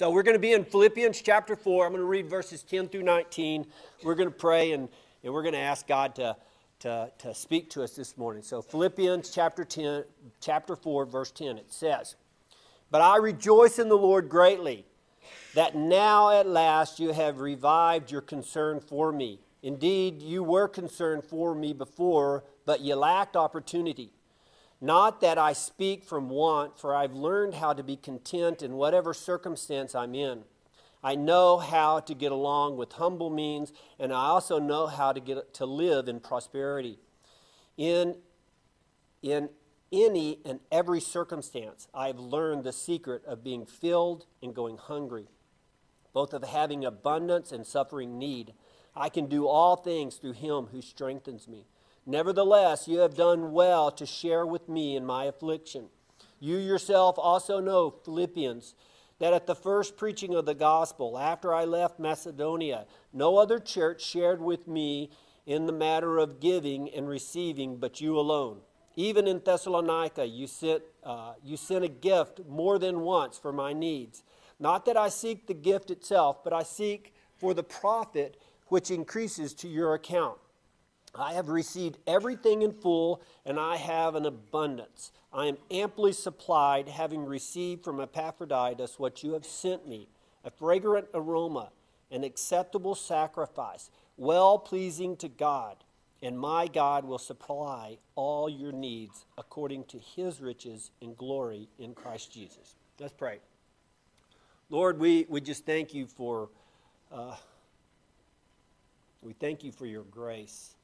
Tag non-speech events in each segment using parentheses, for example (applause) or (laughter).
So we're going to be in Philippians chapter 4. I'm going to read verses 10 through 19. We're going to pray and, and we're going to ask God to, to, to speak to us this morning. So Philippians chapter 10, chapter 4, verse 10, it says, But I rejoice in the Lord greatly that now at last you have revived your concern for me. Indeed, you were concerned for me before, but you lacked opportunity. Not that I speak from want, for I've learned how to be content in whatever circumstance I'm in. I know how to get along with humble means, and I also know how to get to live in prosperity. In, in any and every circumstance, I've learned the secret of being filled and going hungry, both of having abundance and suffering need. I can do all things through him who strengthens me. Nevertheless, you have done well to share with me in my affliction. You yourself also know, Philippians, that at the first preaching of the gospel, after I left Macedonia, no other church shared with me in the matter of giving and receiving but you alone. Even in Thessalonica, you sent, uh, you sent a gift more than once for my needs. Not that I seek the gift itself, but I seek for the profit which increases to your account. I have received everything in full, and I have an abundance. I am amply supplied, having received from Epaphroditus what you have sent me a fragrant aroma, an acceptable sacrifice, well pleasing to God. And my God will supply all your needs according to his riches and glory in Christ Jesus. Let's pray. Lord, we, we just thank you for. Uh, we thank you for your grace.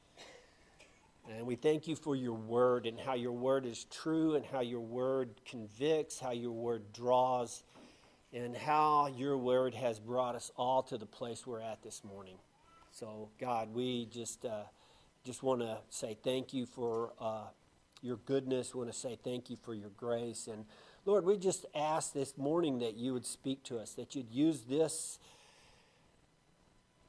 And we thank you for your word and how your word is true and how your word convicts, how your word draws, and how your word has brought us all to the place we're at this morning. So, God, we just, uh, just want to say thank you for uh, your goodness. We want to say thank you for your grace. And Lord, we just ask this morning that you would speak to us, that you'd use this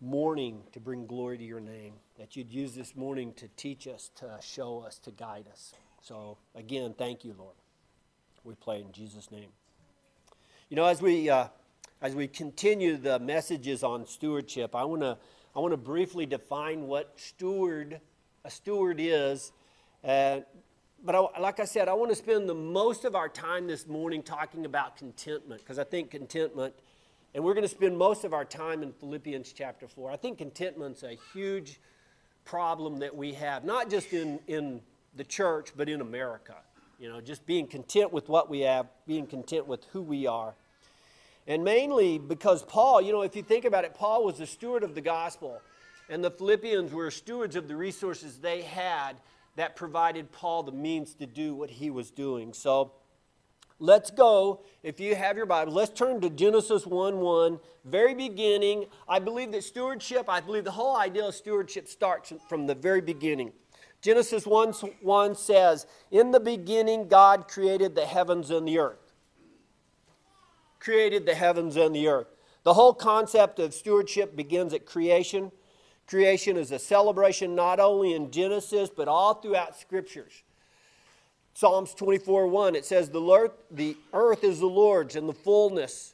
morning to bring glory to your name, that you'd use this morning to teach us, to show us, to guide us. So, again, thank you, Lord. We pray in Jesus' name. You know, as we, uh, as we continue the messages on stewardship, I want to I want to briefly define what steward a steward is. Uh, but I, like I said, I want to spend the most of our time this morning talking about contentment because I think contentment and we're going to spend most of our time in Philippians chapter 4. I think contentment's a huge problem that we have, not just in, in the church, but in America. You know, just being content with what we have, being content with who we are. And mainly because Paul, you know, if you think about it, Paul was the steward of the gospel, and the Philippians were stewards of the resources they had that provided Paul the means to do what he was doing. So, Let's go. If you have your Bible, let's turn to Genesis 1 1. Very beginning. I believe that stewardship, I believe the whole idea of stewardship starts from the very beginning. Genesis 1 1 says, In the beginning, God created the heavens and the earth. Created the heavens and the earth. The whole concept of stewardship begins at creation. Creation is a celebration not only in Genesis, but all throughout Scriptures. Psalms 24 1, it says, the earth, the earth is the Lord's and the fullness,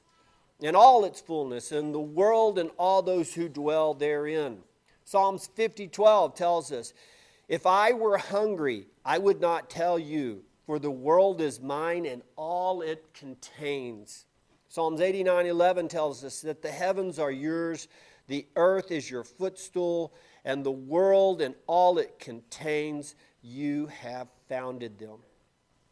and all its fullness, and the world and all those who dwell therein. Psalms 50 12 tells us, If I were hungry, I would not tell you, for the world is mine and all it contains. Psalms 89 11 tells us that the heavens are yours, the earth is your footstool, and the world and all it contains, you have founded them.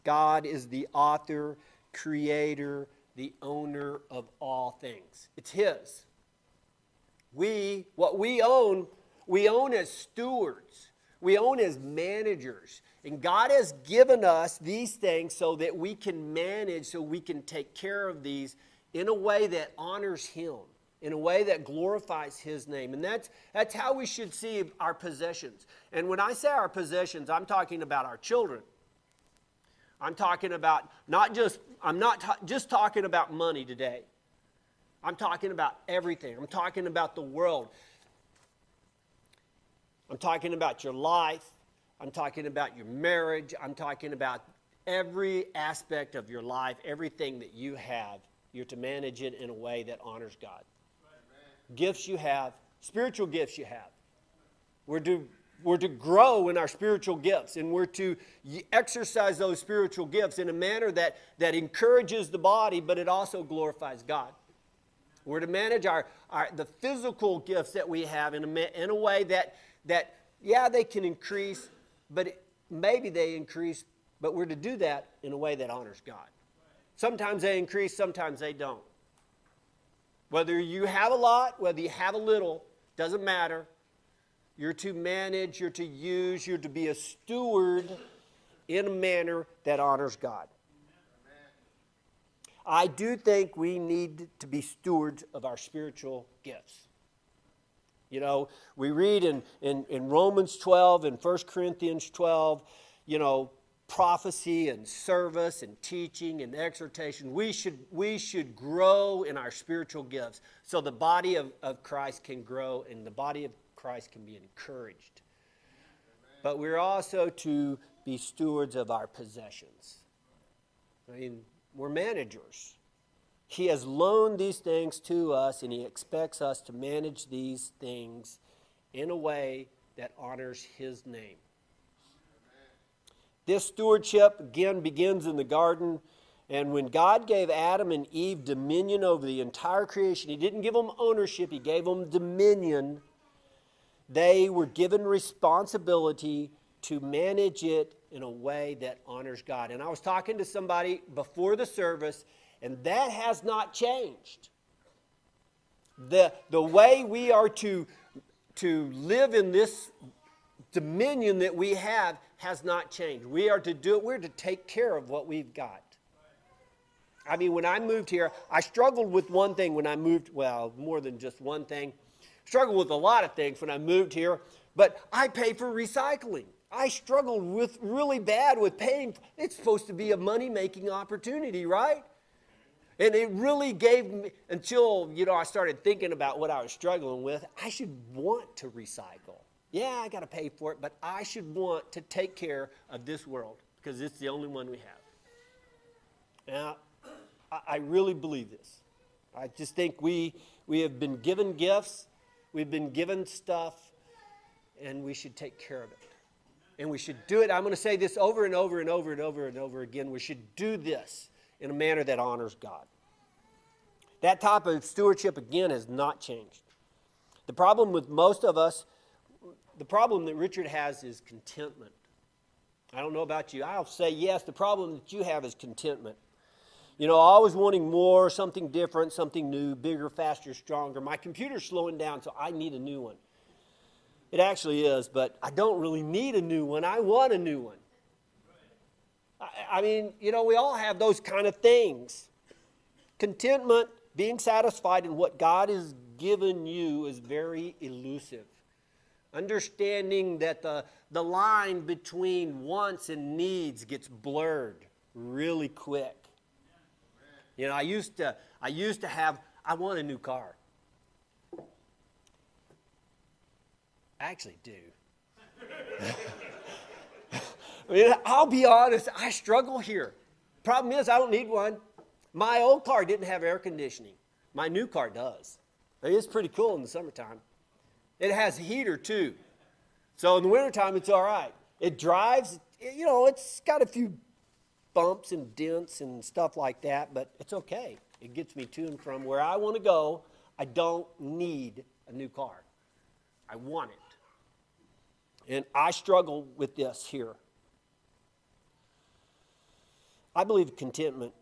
God is the author, creator, the owner of all things. It's His. We, what we own, we own as stewards, we own as managers. And God has given us these things so that we can manage, so we can take care of these in a way that honors Him, in a way that glorifies His name. And that's, that's how we should see our possessions. And when I say our possessions, I'm talking about our children. I'm talking about not just, I'm not ta- just talking about money today. I'm talking about everything. I'm talking about the world. I'm talking about your life. I'm talking about your marriage. I'm talking about every aspect of your life, everything that you have you're to manage it in a way that honors God. Gifts you have, spiritual gifts you have. We're to, we're to grow in our spiritual gifts, and we're to exercise those spiritual gifts in a manner that, that encourages the body, but it also glorifies God. We're to manage our, our the physical gifts that we have in a, in a way that, that, yeah, they can increase, but it, maybe they increase, but we're to do that in a way that honors God. Sometimes they increase, sometimes they don't. Whether you have a lot, whether you have a little, doesn't matter. You're to manage, you're to use, you're to be a steward in a manner that honors God. I do think we need to be stewards of our spiritual gifts. You know, we read in, in, in Romans 12 and 1 Corinthians 12, you know, prophecy and service and teaching and exhortation. We should, we should grow in our spiritual gifts so the body of, of Christ can grow and the body of Christ can be encouraged. But we're also to be stewards of our possessions. I mean, we're managers. He has loaned these things to us, and He expects us to manage these things in a way that honors His name. This stewardship, again, begins in the garden. And when God gave Adam and Eve dominion over the entire creation, He didn't give them ownership, He gave them dominion. They were given responsibility to manage it in a way that honors God. And I was talking to somebody before the service, and that has not changed. The, the way we are to, to live in this dominion that we have has not changed. We are to do it, we're to take care of what we've got. I mean, when I moved here, I struggled with one thing when I moved, well, more than just one thing. Struggled with a lot of things when I moved here, but I pay for recycling. I struggled with really bad with paying. It's supposed to be a money making opportunity, right? And it really gave me, until, you know, I started thinking about what I was struggling with, I should want to recycle. Yeah, I got to pay for it, but I should want to take care of this world because it's the only one we have. Now, I really believe this. I just think we, we have been given gifts, we've been given stuff, and we should take care of it. And we should do it. I'm going to say this over and over and over and over and over again. We should do this in a manner that honors God. That type of stewardship, again, has not changed. The problem with most of us, the problem that Richard has is contentment. I don't know about you. I'll say yes, the problem that you have is contentment. You know, always wanting more, something different, something new, bigger, faster, stronger. My computer's slowing down, so I need a new one. It actually is, but I don't really need a new one. I want a new one. I, I mean, you know, we all have those kind of things. Contentment, being satisfied in what God has given you, is very elusive. Understanding that the, the line between wants and needs gets blurred really quick. You know, I used to, I used to have, I want a new car. I actually do. (laughs) I mean, I'll be honest, I struggle here. Problem is, I don't need one. My old car didn't have air conditioning. My new car does. It's pretty cool in the summertime. It has a heater too. So in the wintertime, it's all right. It drives, you know, it's got a few bumps and dents and stuff like that, but it's okay. It gets me to and from where I want to go. I don't need a new car. I want it. And I struggle with this here. I believe contentment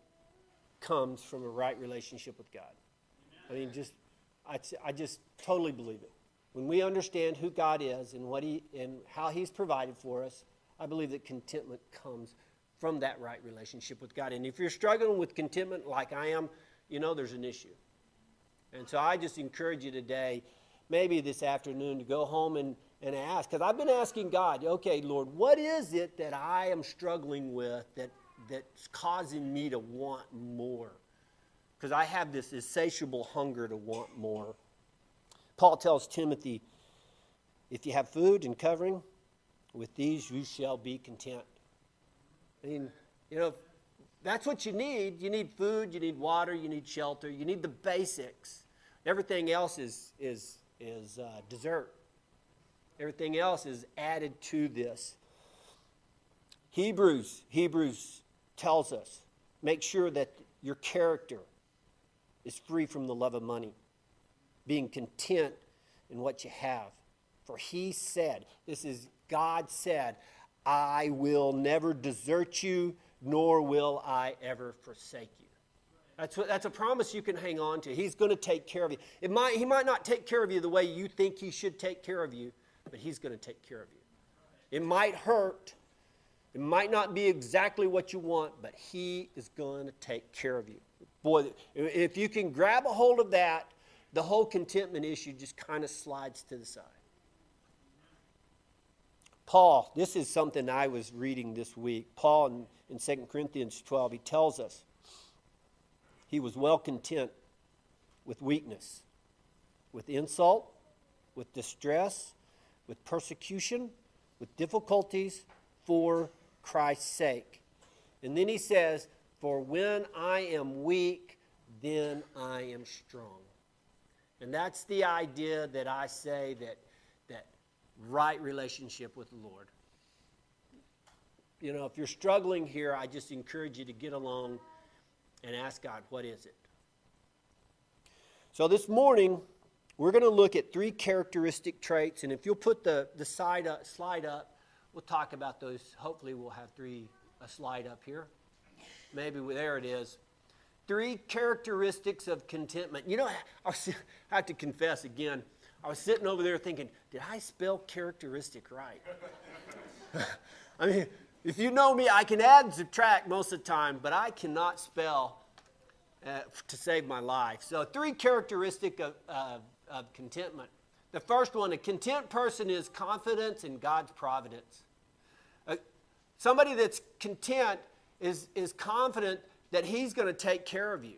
comes from a right relationship with God. I mean, just I, I just totally believe it. When we understand who God is and what He and how He's provided for us, I believe that contentment comes from that right relationship with God. And if you're struggling with contentment like I am, you know there's an issue. And so I just encourage you today, maybe this afternoon, to go home and and ask. Because I've been asking God, okay, Lord, what is it that I am struggling with that, that's causing me to want more? Because I have this insatiable hunger to want more. Paul tells Timothy, if you have food and covering, with these you shall be content. I mean, you know, that's what you need. You need food, you need water, you need shelter, you need the basics. Everything else is, is, is uh, dessert. Everything else is added to this. Hebrews, Hebrews tells us make sure that your character is free from the love of money, being content in what you have. For he said, This is God said, I will never desert you, nor will I ever forsake you. That's, what, that's a promise you can hang on to. He's going to take care of you. It might, he might not take care of you the way you think he should take care of you, but he's going to take care of you. It might hurt. It might not be exactly what you want, but he is going to take care of you. Boy, if you can grab a hold of that, the whole contentment issue just kind of slides to the side. Paul, this is something I was reading this week. Paul in, in 2 Corinthians 12, he tells us he was well content with weakness, with insult, with distress, with persecution, with difficulties for Christ's sake. And then he says, For when I am weak, then I am strong. And that's the idea that I say that, that right relationship with the Lord. You know, if you're struggling here, I just encourage you to get along and ask God, what is it? So this morning, we're going to look at three characteristic traits. And if you'll put the, the side up, slide up, we'll talk about those. Hopefully, we'll have three, a slide up here. Maybe there it is. Three characteristics of contentment. You know, I, (laughs) I have to confess again, I was sitting over there thinking, did I spell characteristic right? (laughs) I mean, if you know me, I can add and subtract most of the time, but I cannot spell uh, to save my life. So, three characteristics of, of contentment. The first one, a content person is confidence in God's providence. Uh, somebody that's content is, is confident that He's going to take care of you,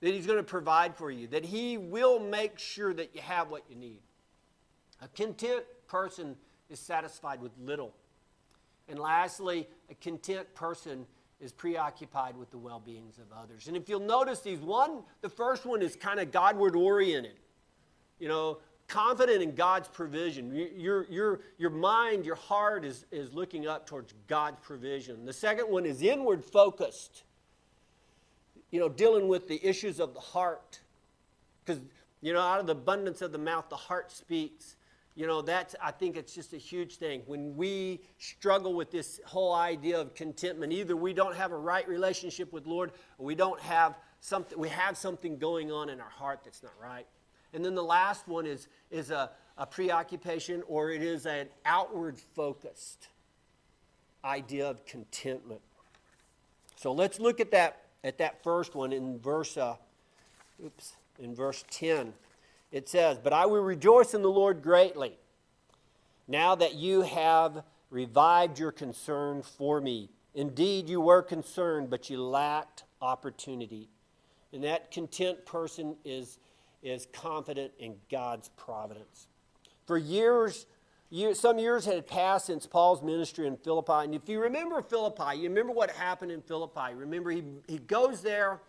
that He's going to provide for you, that He will make sure that you have what you need. A content person is satisfied with little. And lastly, a content person is preoccupied with the well beings of others. And if you'll notice these, one, the first one is kind of Godward oriented. You know, confident in God's provision. Your, your, your mind, your heart is, is looking up towards God's provision. The second one is inward focused you know, dealing with the issues of the heart. Because, you know, out of the abundance of the mouth, the heart speaks. You know, that's, I think it's just a huge thing. When we struggle with this whole idea of contentment, either we don't have a right relationship with Lord, or we don't have something, we have something going on in our heart that's not right. And then the last one is, is a, a preoccupation, or it is an outward focused idea of contentment. So let's look at that at that first one in verse, uh, oops, in verse 10. It says, But I will rejoice in the Lord greatly, now that you have revived your concern for me. Indeed, you were concerned, but you lacked opportunity. And that content person is, is confident in God's providence. For years, years, some years had passed since Paul's ministry in Philippi. And if you remember Philippi, you remember what happened in Philippi. Remember, he, he goes there,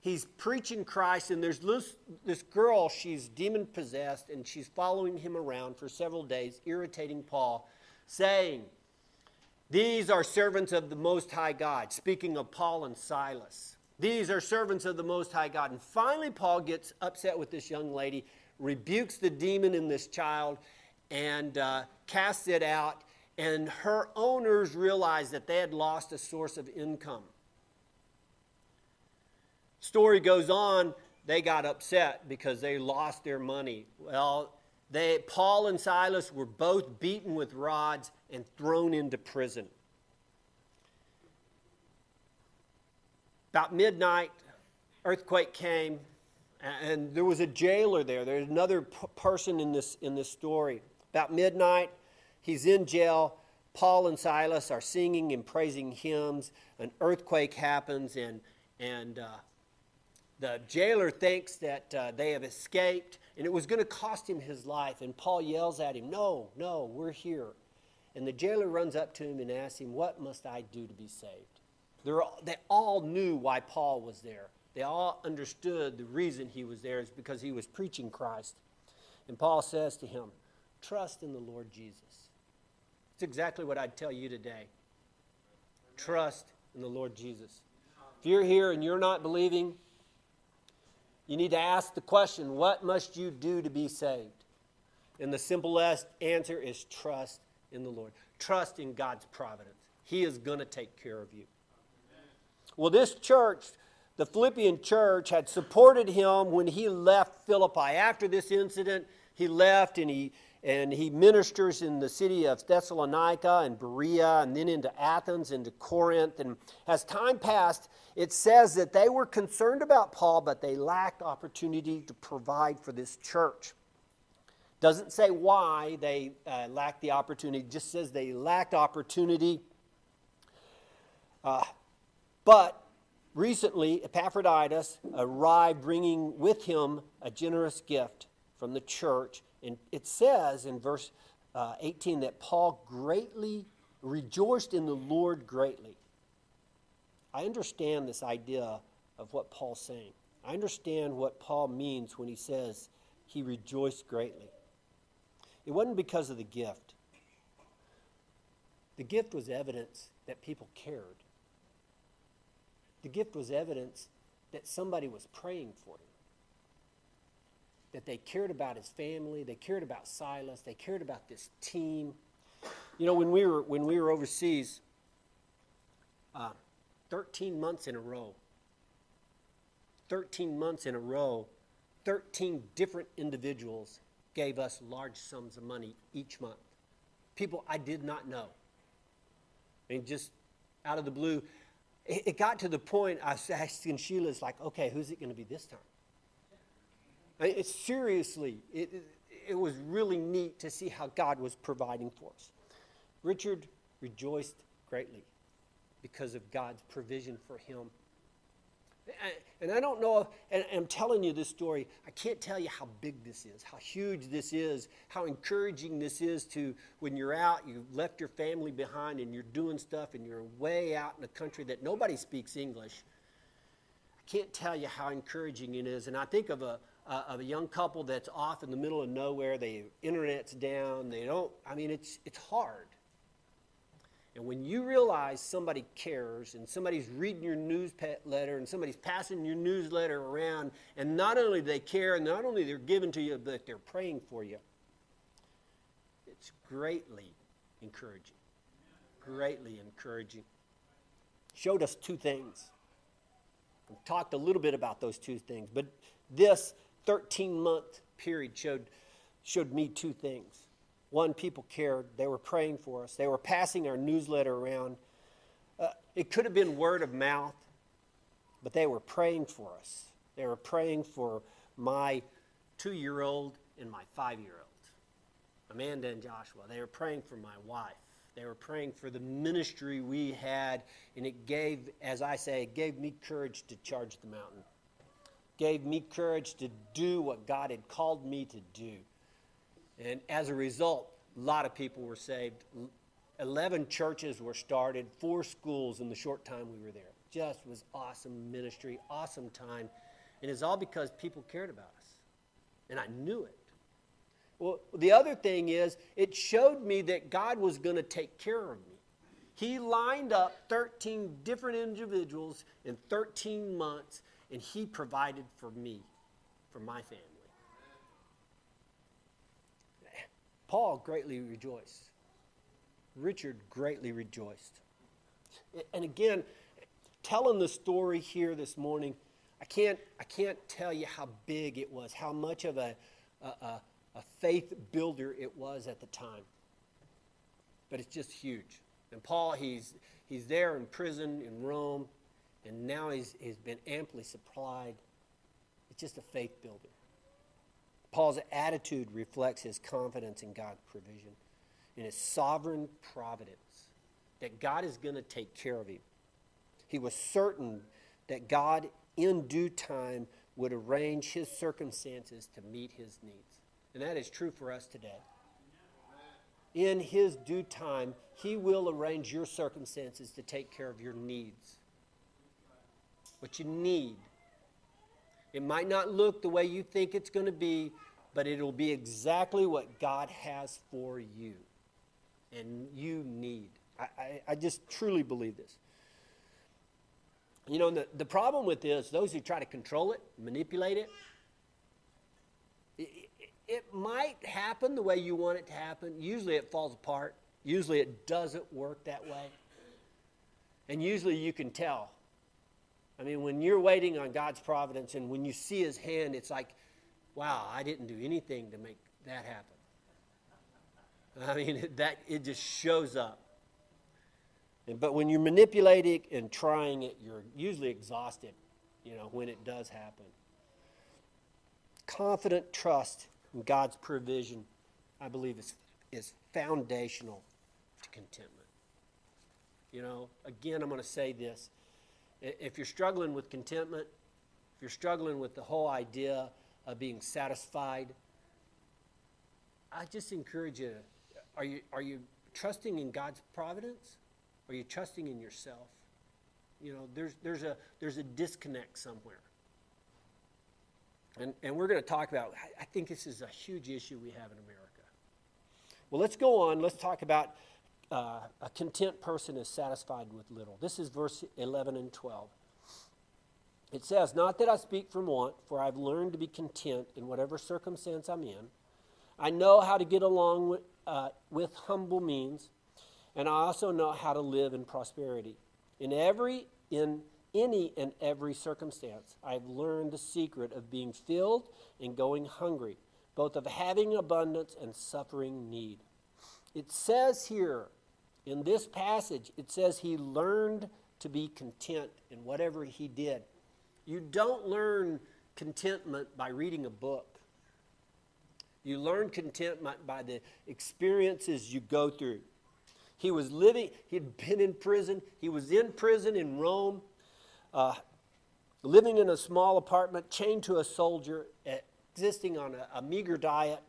he's preaching Christ, and there's this, this girl, she's demon possessed, and she's following him around for several days, irritating Paul, saying, These are servants of the Most High God, speaking of Paul and Silas. These are servants of the Most High God. And finally, Paul gets upset with this young lady, rebukes the demon in this child, and uh, cast it out. And her owners realized that they had lost a source of income. Story goes on, they got upset because they lost their money. Well, they, Paul and Silas were both beaten with rods and thrown into prison. About midnight, earthquake came, and there was a jailer there. There's another person in this, in this story. About midnight, he's in jail. Paul and Silas are singing and praising hymns. An earthquake happens, and, and uh, the jailer thinks that uh, they have escaped, and it was going to cost him his life. And Paul yells at him, No, no, we're here. And the jailer runs up to him and asks him, What must I do to be saved? They're, they all knew why Paul was there. They all understood the reason he was there is because he was preaching Christ. And Paul says to him, Trust in the Lord Jesus. It's exactly what I'd tell you today. Trust in the Lord Jesus. If you're here and you're not believing, you need to ask the question what must you do to be saved? And the simplest answer is trust in the Lord. Trust in God's providence. He is going to take care of you. Well, this church, the Philippian church, had supported him when he left Philippi. After this incident, he left and he and he ministers in the city of Thessalonica and Berea and then into Athens, into Corinth. And as time passed, it says that they were concerned about Paul, but they lacked opportunity to provide for this church. Doesn't say why they uh, lacked the opportunity, just says they lacked opportunity. Uh, but recently, Epaphroditus arrived bringing with him a generous gift from the church and it says in verse uh, 18 that Paul greatly rejoiced in the Lord greatly. I understand this idea of what Paul's saying. I understand what Paul means when he says he rejoiced greatly. It wasn't because of the gift, the gift was evidence that people cared. The gift was evidence that somebody was praying for him that they cared about his family, they cared about Silas, they cared about this team. You know, when we were when we were overseas, uh, 13 months in a row, 13 months in a row, 13 different individuals gave us large sums of money each month. People I did not know. And just out of the blue, it, it got to the point I was asking Sheila's like, okay, who's it going to be this time? It, seriously, it, it was really neat to see how God was providing for us. Richard rejoiced greatly because of God's provision for him. And I don't know, and I'm telling you this story, I can't tell you how big this is, how huge this is, how encouraging this is to when you're out, you've left your family behind and you're doing stuff and you're way out in a country that nobody speaks English. I can't tell you how encouraging it is. And I think of a, uh, of a young couple that's off in the middle of nowhere. The internet's down. They don't. I mean, it's it's hard. And when you realize somebody cares and somebody's reading your newsletter and somebody's passing your newsletter around, and not only they care, and not only they're giving to you, but they're praying for you, it's greatly encouraging. Greatly encouraging. Showed us two things. We talked a little bit about those two things, but this 13 month period showed, showed me two things. One, people cared. They were praying for us, they were passing our newsletter around. Uh, it could have been word of mouth, but they were praying for us. They were praying for my two year old and my five year old, Amanda and Joshua. They were praying for my wife. They were praying for the ministry we had, and it gave, as I say, it gave me courage to charge the mountain gave me courage to do what God had called me to do. And as a result, a lot of people were saved. 11 churches were started, four schools in the short time we were there. Just was awesome ministry, awesome time. And it's all because people cared about us. And I knew it. Well, the other thing is, it showed me that God was going to take care of me. He lined up 13 different individuals in 13 months and He provided for me, for my family. Paul greatly rejoiced. Richard greatly rejoiced. And again, telling the story here this morning, I can't, I can't tell you how big it was, how much of a, a, a faith builder it was at the time. But it's just huge. And Paul, he's, he's there in prison in Rome and now he's, he's been amply supplied. It's just a faith builder. Paul's attitude reflects his confidence in God's provision, in his sovereign providence, that God is going to take care of him. He was certain that God, in due time, would arrange his circumstances to meet his needs. And that is true for us today. In his due time, he will arrange your circumstances to take care of your needs. What you need. It might not look the way you think it's going to be, but it'll be exactly what God has for you and you need. I, I, I just truly believe this. You know, the, the problem with this, those who try to control it, manipulate it, it, it might happen the way you want it to happen. Usually it falls apart. Usually it doesn't work that way. And usually you can tell. I mean, when you're waiting on God's providence and when you see His hand, it's like, wow, I didn't do anything to make that happen. I (laughs) mean, that it just shows up. And, but when you're manipulating and trying it, you're usually exhausted, you know, when it does happen. Confident trust in God's provision, I believe, is, is foundational to contentment. You know, again, I'm going to say this. If you're struggling with contentment, if you're struggling with the whole idea of being satisfied, I just encourage you are you, are you trusting in God's providence? Are you trusting in yourself? You know, there's, there's, a, there's a disconnect somewhere. And, and we're going to talk about, I think this is a huge issue we have in America. Well, let's go on. Let's talk about uh, a content person is satisfied with little. This is verse 11 and 12. It says, Not that I speak from want, for I've learned to be content in whatever circumstance I'm in. I know how to get along with, uh, with humble means, and I also know how to live in prosperity. In every, in any and every circumstance, I've learned the secret of being filled and going hungry, both of having abundance and suffering need. It says here in this passage, it says he learned to be content in whatever he did. You don't learn contentment by reading a book. You learn contentment by the experiences you go through. He was living, he'd been in prison. He was in prison in Rome, uh, living in a small apartment, chained to a soldier, existing on a, a meager diet.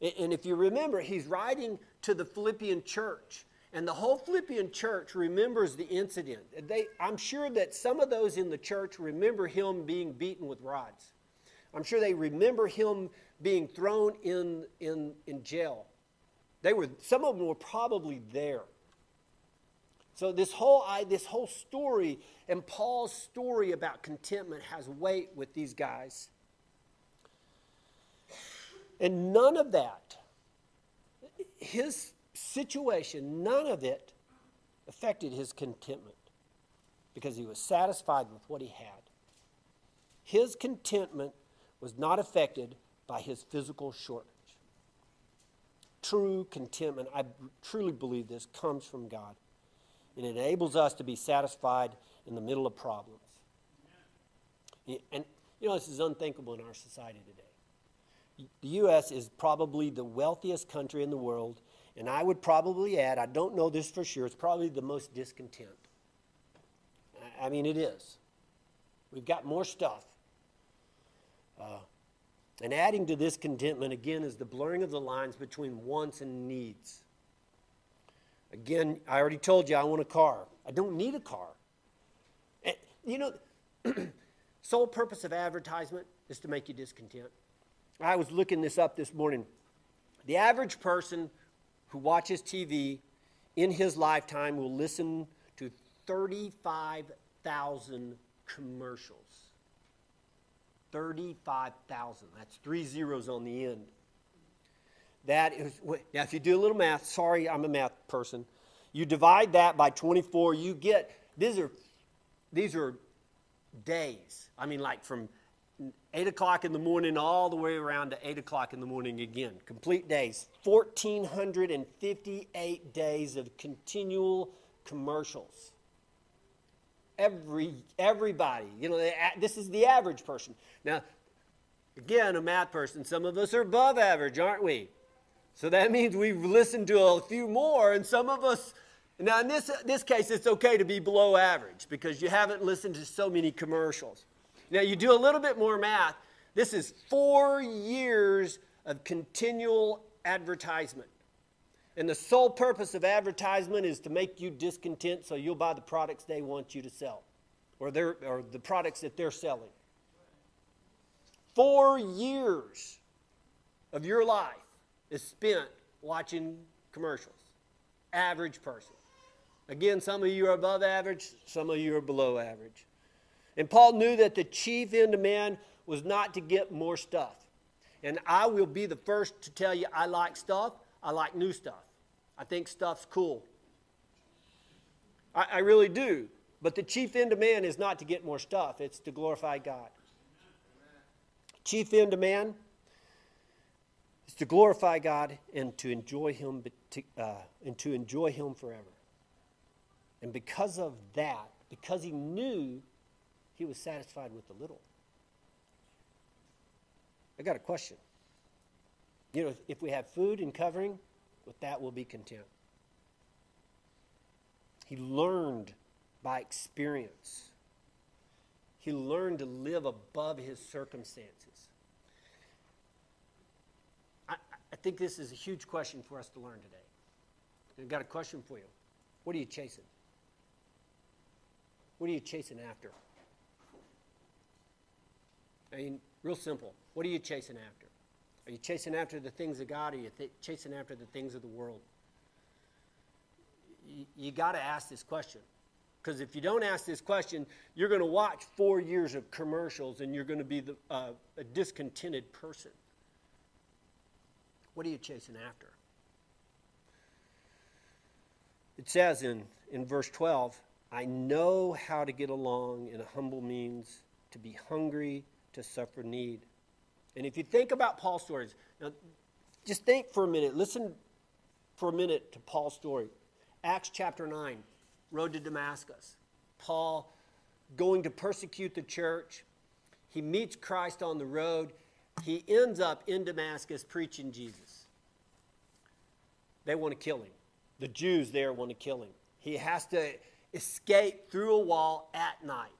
And if you remember, he's writing to the Philippian church. And the whole Philippian church remembers the incident. They, I'm sure that some of those in the church remember him being beaten with rods. I'm sure they remember him being thrown in, in, in jail. They were, some of them were probably there. So this whole, I, this whole story and Paul's story about contentment has weight with these guys. And none of that, his situation, none of it affected his contentment because he was satisfied with what he had. His contentment was not affected by his physical shortage. True contentment, I truly believe this, comes from God. And it enables us to be satisfied in the middle of problems. And, you know, this is unthinkable in our society today. The U.S. is probably the wealthiest country in the world, and I would probably add, I don't know this for sure, it's probably the most discontent. I mean, it is. We've got more stuff. Uh, and adding to this contentment, again, is the blurring of the lines between wants and needs. Again, I already told you I want a car. I don't need a car. And, you know, (clears throat) sole purpose of advertisement is to make you discontent. I was looking this up this morning. The average person who watches TV in his lifetime will listen to 35,000 commercials. 35,000. That's three zeros on the end. That is, now if you do a little math, sorry, I'm a math person. You divide that by 24, you get, these are, these are days. I mean, like from 8 o'clock in the morning all the way around to 8 o'clock in the morning again. Complete days. 1,458 days of continual commercials. Every, everybody, you know, this is the average person. Now, again, a math person, some of us are above average, aren't we? So that means we've listened to a few more, and some of us, now in this, this case, it's okay to be below average because you haven't listened to so many commercials. Now, you do a little bit more math. This is four years of continual advertisement. And the sole purpose of advertisement is to make you discontent so you'll buy the products they want you to sell. or, their, or the products that they're selling. Four years of your life is spent watching commercials. Average person. Again, some of you are above average, some of you are below average. And Paul knew that the chief end of man was not to get more stuff. And I will be the first to tell you I like stuff, I like new stuff. I think stuff's cool. I, I really do. But the chief end of man is not to get more stuff, it's to glorify God. Chief end of man is to glorify God and to enjoy Him, uh, and to enjoy Him forever. And because of that, because he knew he was satisfied with the little. I got a question. You know, if we have food and covering, with that we'll be content. He learned by experience. He learned to live above his circumstances. I, I think this is a huge question for us to learn today. I've got a question for you. What are you chasing? What are you chasing after? I mean, real simple. What are you chasing after? Are you chasing after the things of God or are you chasing after the things of the world? You, you got to ask this question. Because if you don't ask this question, you're going to watch four years of commercials and you're going to be the, uh, a discontented person. What are you chasing after? It says in, in verse 12, I know how to get along in a humble means, to be hungry, to suffer need. And if you think about Paul's stories, now just think for a minute, listen for a minute to Paul's story. Acts chapter 9, road to Damascus. Paul going to persecute the church. He meets Christ on the road. He ends up in Damascus preaching Jesus. They want to kill him. The Jews there want to kill him. He has to escape through a wall at night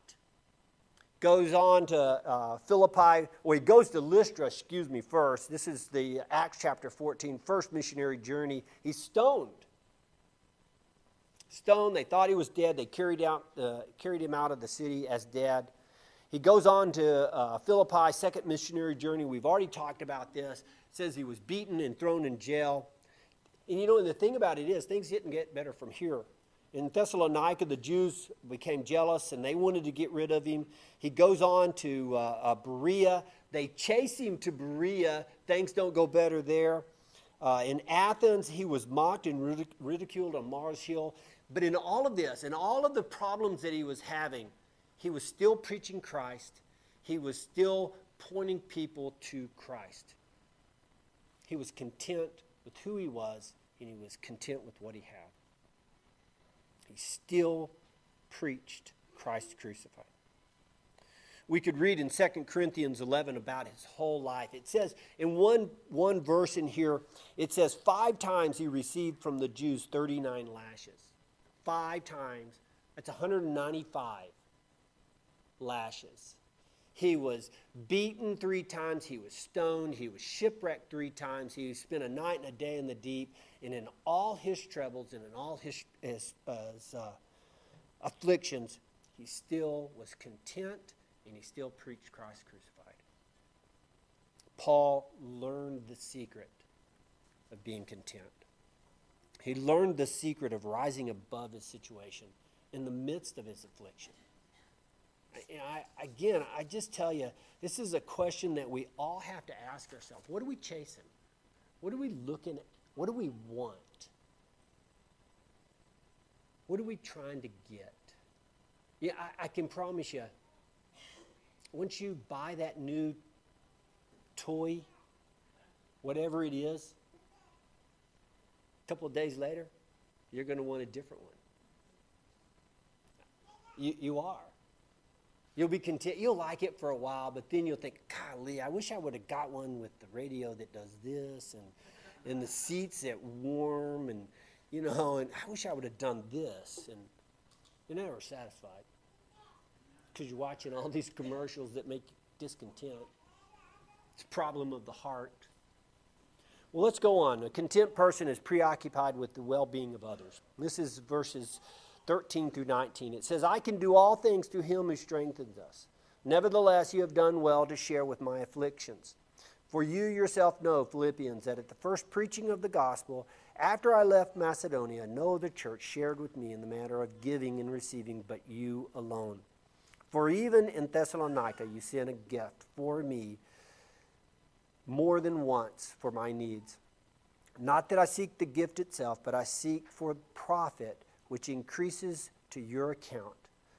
goes on to uh, Philippi, or he goes to Lystra, excuse me, first. This is the Acts chapter 14, first missionary journey. He's stoned. Stoned, they thought he was dead. They carried, out, uh, carried him out of the city as dead. He goes on to uh, Philippi, second missionary journey. We've already talked about this. It says he was beaten and thrown in jail. And you know, and the thing about it is, things didn't get better from here. In Thessalonica, the Jews became jealous and they wanted to get rid of him. He goes on to uh, uh, Berea. They chase him to Berea. Things don't go better there. Uh, in Athens, he was mocked and ridiculed on Mars Hill. But in all of this, in all of the problems that he was having, he was still preaching Christ. He was still pointing people to Christ. He was content with who he was, and he was content with what he had. Still preached Christ crucified. We could read in 2 Corinthians 11 about his whole life. It says in one, one verse in here, it says five times he received from the Jews 39 lashes. Five times. That's 195 lashes. He was beaten three times. He was stoned. He was shipwrecked three times. He spent a night and a day in the deep. And in all his troubles and in all his, his, uh, afflictions, he still was content and he still preached Christ crucified. Paul learned the secret of being content. He learned the secret of rising above his situation in the midst of his affliction. I, again, I just tell you, this is a question that we all have to ask ourselves. What are we chasing? What are we looking at? What do we want? What are we trying to get? Yeah, I, I can promise you, once you buy that new toy, whatever it is, a couple of days later, you're going to want a different one. You, you are. You'll be content. You'll like it for a while, but then you'll think, golly, I wish I would have got one with the radio that does this and, and the seats that warm and, you know, and I wish I would have done this. And you're never satisfied because you're watching all these commercials that make you discontent. It's a problem of the heart. Well, let's go on. A content person is preoccupied with the well being of others. This is verses 13 through 19. It says, I can do all things through him who strengthens us. Nevertheless, you have done well to share with my afflictions. For you yourself know, Philippians, that at the first preaching of the gospel, after I left Macedonia, no other church shared with me in the matter of giving and receiving but you alone. For even in Thessalonica, you sent a gift for me more than once for my needs. Not that I seek the gift itself, but I seek for profit, which increases to your account.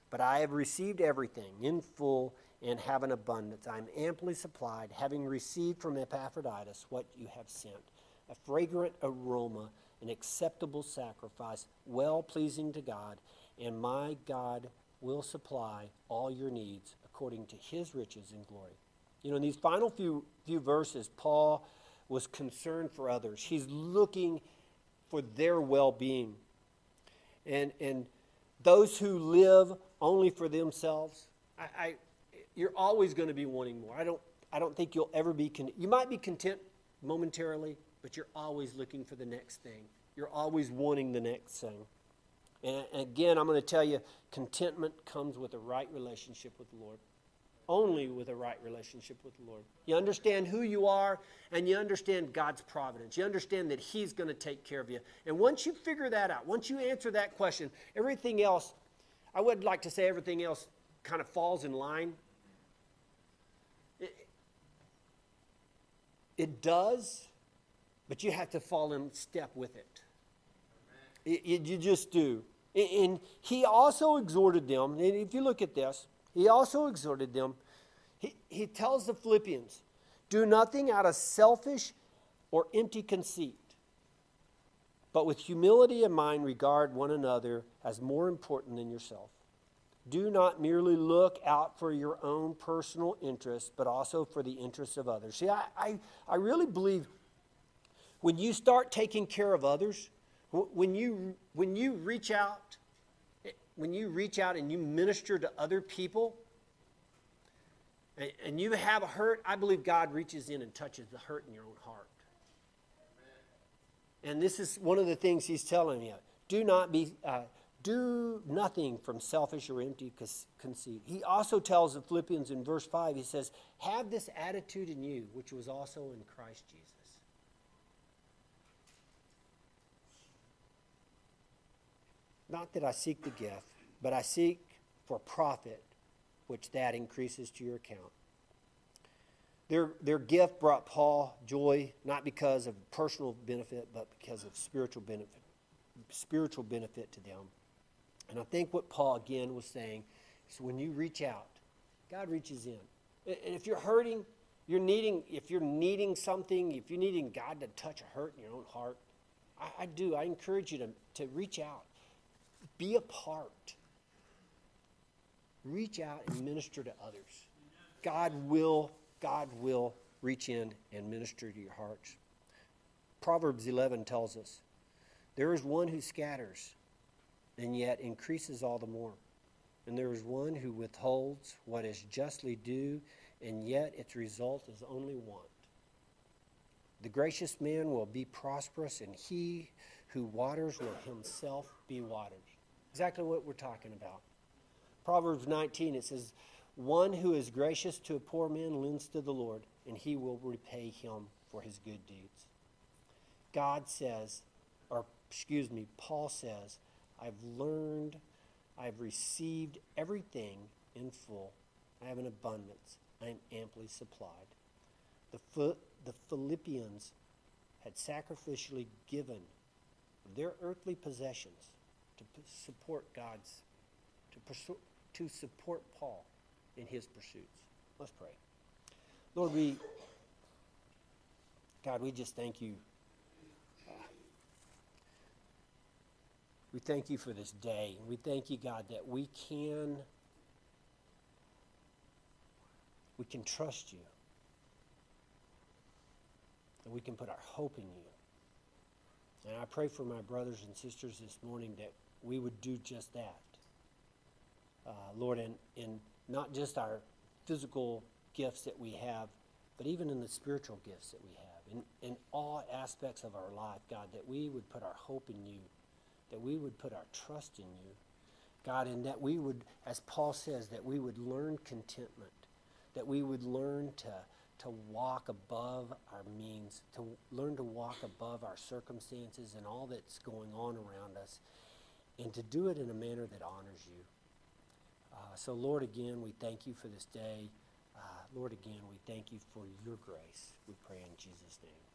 But I have received everything in full and have an abundance. I am amply supplied, having received from Epaphroditus what you have sent a fragrant aroma, an acceptable sacrifice, well pleasing to God, and my God will supply all your needs according to his riches and glory. You know, in these final few, few verses, Paul was concerned for others. He's looking for their well being. And, and those who live only for themselves, I, I you're always going to be wanting more. I don't, I don't think you'll ever be content. You might be content momentarily, but you're always looking for the next thing. You're always wanting the next thing. And, again, I'm going to tell you contentment comes with a right relationship with the Lord only with a right relationship with the Lord. You understand who you are and you understand God's providence. You understand that He's going to take care of you. And once you figure that out, once you answer that question, everything else, I would like to say everything else kind of falls in line. It, it does, but you have to fall in step with it. it, it you just do. And he also exhorted them, and if you look at this, he also exhorted them. He, he tells the Philippians, do nothing out of selfish or empty conceit, but with humility in mind, regard one another as more important than yourself. Do not merely look out for your own personal interests, but also for the interests of others. See, I, I, I really believe when you start taking care of others, when you, when you reach out when you reach out and you minister to other people and, and you have a hurt, I believe God reaches in and touches the hurt in your own heart. And this is one of the things he's telling you. Do not be, uh, do nothing from selfish or empty conceit. He also tells the Philippians in verse 5, he says, Have this attitude in you, which was also in Christ Jesus. Not that I seek the gift, but I seek for profit, which that increases to your account. Their, their gift brought Paul joy, not because of personal benefit, but because of spiritual benefit, spiritual benefit to them. And I think what Paul again was saying is when you reach out, God reaches in. And if you're hurting, you're needing, if you're needing something, if you're needing God to touch a hurt in your own heart, I, I do. I encourage you to, to reach out. Be a part. Reach out and minister to others. God will, God will reach in and minister to your hearts. Proverbs 11 tells us there is one who scatters and yet increases all the more. And there is one who withholds what is justly due, and yet its result is only want. The gracious man will be prosperous, and he who waters will himself be watered. Exactly what we're talking about. Proverbs 19, it says, One who is gracious to a poor man lends to the Lord, and he will repay him for his good deeds. God says, or excuse me, Paul says, I've learned, I've received everything in full. I have an abundance. I am amply supplied. The, the Philippians had sacrificially given their earthly possessions to support God's, to, pursue, to support Paul in his pursuits. Let's pray. Lord, we, God, we just thank you. Uh, we thank you for this day. We thank you, God, that we can, we can trust you. And we can put our hope in you. And I pray for my brothers and sisters this morning that we would do just that. Uh, Lord, in, in not just our physical gifts that we have, but even in the spiritual gifts that we have, in, in all aspects of our life, God, that we would put our hope in you, that we would put our trust in you, God, and that we would, as Paul says, that we would learn contentment, that we would learn to, to walk above our means, to learn to walk above our circumstances and all that's going on around us, and to do it in a manner that honors you. Uh, so, Lord, again, we thank you for this day. Uh, Lord, again, we thank you for your grace. We pray in Jesus' name.